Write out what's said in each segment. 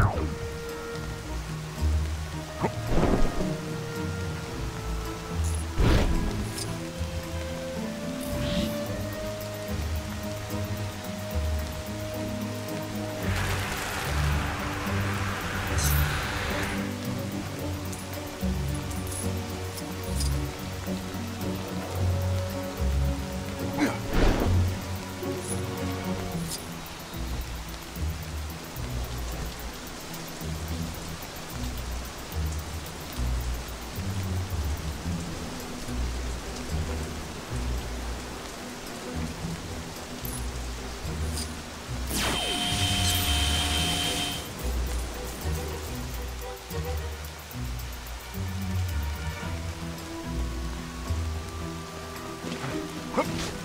Ow. 그.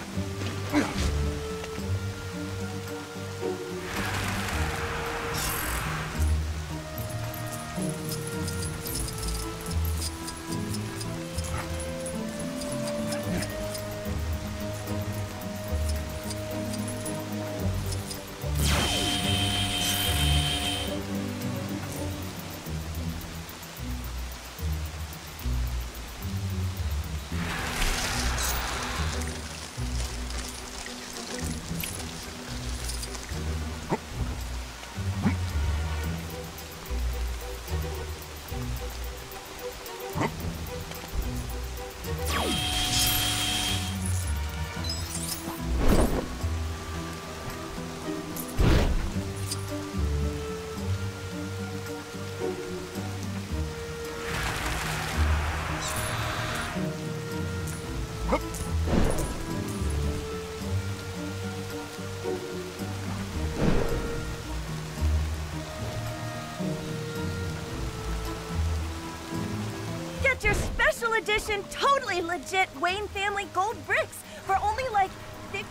Get your special edition, totally legit Wayne family gold bricks for only like 50,000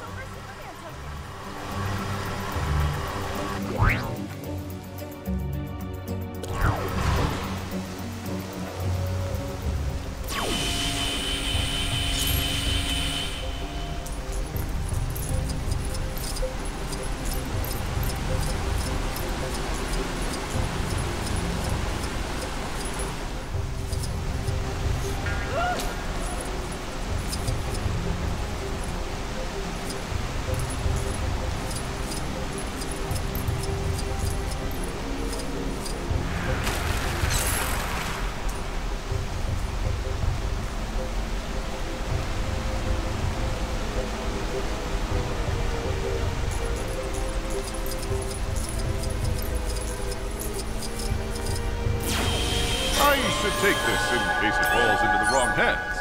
silver I should take this in case it falls into the wrong hands.